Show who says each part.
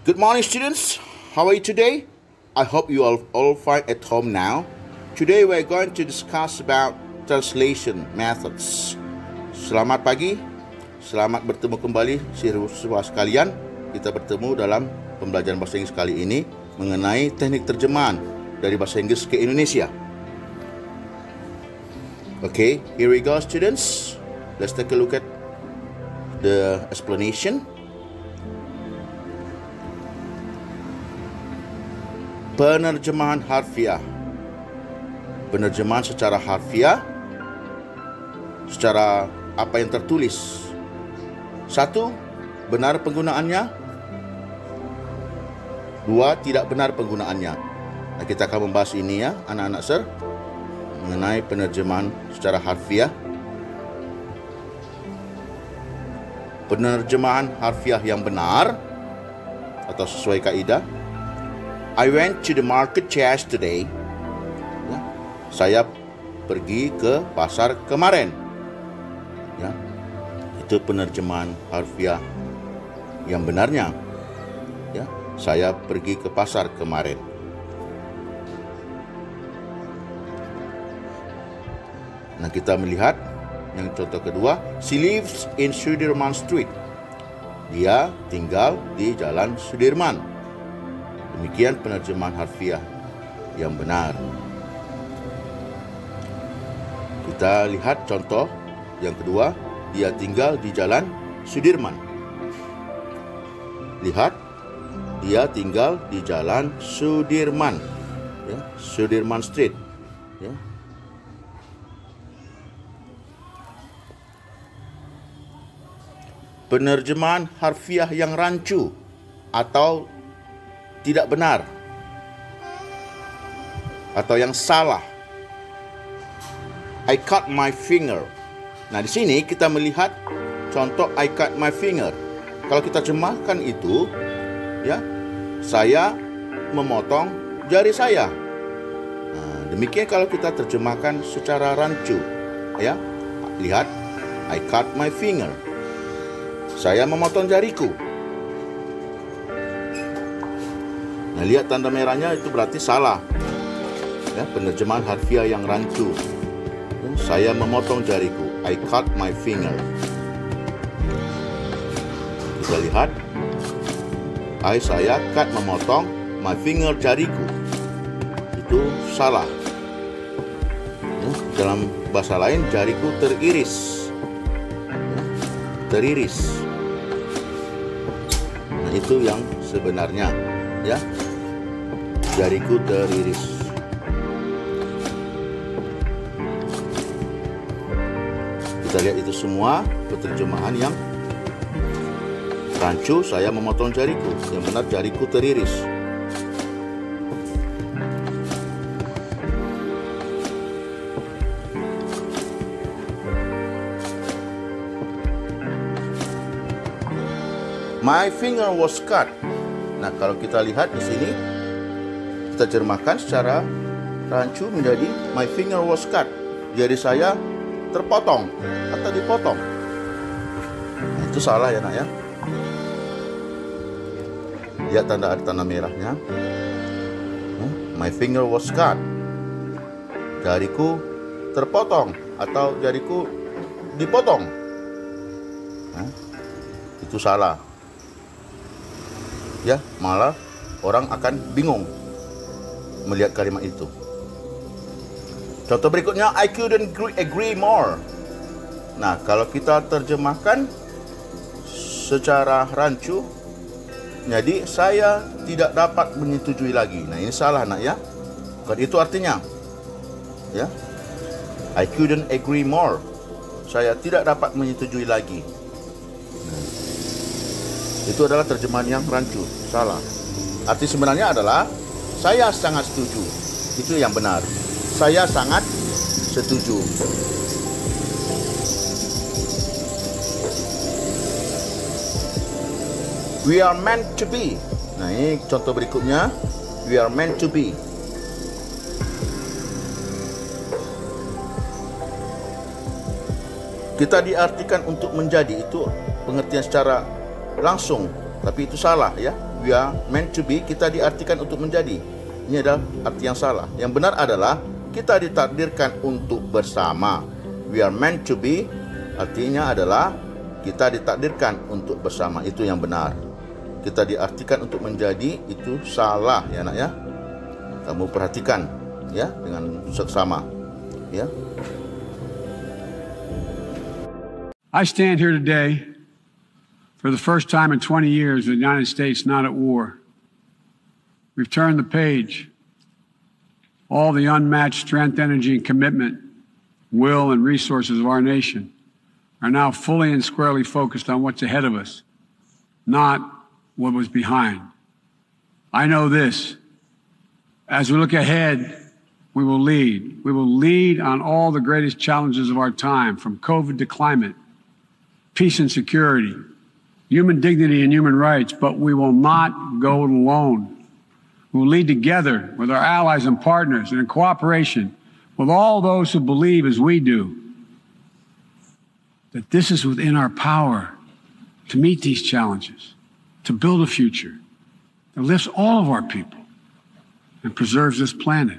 Speaker 1: Good morning, students. How are you today? I hope you are all fine at home now. Today we're going to discuss about translation methods. Selamat pagi. Selamat bertemu kembali siswa sekalian. Kita bertemu dalam pembelajaran bahasa Inggris kali ini mengenai teknik terjemahan dari bahasa Inggris ke Indonesia. Okay, here we go students. Let's take a look at the explanation. Penerjemahan harfiah. Penerjemahan secara harfiah secara apa yang tertulis. Satu, benar penggunaannya. Dua, tidak benar penggunaannya. Nah, kita akan membahas ini ya, anak-anak sir, mengenai penerjemahan secara harfiah. Penerjemahan harfiah yang benar atau sesuai kaidah I went to the market yesterday. Ya, saya pergi ke pasar kemarin. Ya, itu penerjemahan harfiah yang benarnya. Ya, saya pergi ke pasar kemarin. Nah, kita melihat yang contoh kedua, she lives in Sudirman Street. Dia tinggal di Jalan Sudirman. Demikian penerjemahan harfiah yang benar. Kita lihat contoh yang kedua, dia tinggal di Jalan Sudirman. Lihat, dia tinggal di Jalan Sudirman, ya, Sudirman Street. Ya. Penerjemahan harfiah yang rancu atau tidak benar atau yang salah. I cut my finger. Nah, di sini kita melihat contoh I cut my finger. Kalau kita jemahkan itu, ya, saya memotong jari saya. Nah, demikian kalau kita terjemahkan secara rancu, ya. Lihat, I cut my finger. Saya memotong jariku. Nah, lihat tanda merahnya itu berarti salah. Ya, penerjemahan harfiah yang rancu. Ya, saya memotong jariku. I cut my finger. Kita lihat. I saya cut memotong my finger jariku. Itu salah. Ya, dalam bahasa lain jariku teriris. Ya, teriris. Nah, itu yang sebenarnya ya jariku teriris. Kita lihat itu semua penerjemahan yang rancu saya memotong jariku. Yang benar jariku teriris. My finger was cut. Nah, kalau kita lihat di sini, kita cermahkan secara rancu menjadi my finger was cut. Jari saya terpotong atau dipotong. Nah, itu salah ya nak ya. Lihat tanda tanda merahnya. My finger was cut. Jariku terpotong atau jariku dipotong. Nah, itu salah ya malah orang akan bingung melihat kalimat itu. Contoh berikutnya, I couldn't agree more. Nah, kalau kita terjemahkan secara rancu, jadi saya tidak dapat menyetujui lagi. Nah, ini salah nak ya. Bukan itu artinya. Ya. I couldn't agree more. Saya tidak dapat menyetujui lagi. Itu adalah terjemahan yang rancu, salah. Arti sebenarnya adalah saya sangat setuju. Itu yang benar. Saya sangat setuju. We are meant to be. Nah, ini contoh berikutnya. We are meant to be. Kita diartikan untuk menjadi itu pengertian secara langsung Tapi itu salah ya. We are meant to be, kita diartikan untuk menjadi. Ini adalah arti yang salah. Yang benar adalah kita ditakdirkan untuk bersama. We are meant to be artinya adalah kita ditakdirkan untuk bersama. Itu yang benar. Kita diartikan untuk menjadi itu salah ya nak ya. Kamu perhatikan ya dengan seksama ya.
Speaker 2: I stand here today for the first time in 20 years the United States not at war. We've turned the page. All the unmatched strength, energy, and commitment, will, and resources of our nation are now fully and squarely focused on what's ahead of us, not what was behind. I know this. As we look ahead, we will lead. We will lead on all the greatest challenges of our time, from COVID to climate, peace and security, human dignity and human rights, but we will not go alone. We will lead together with our allies and partners and in cooperation with all those who believe as we do that this is within our power to meet these challenges, to build a future that lifts all of our people and preserves this planet.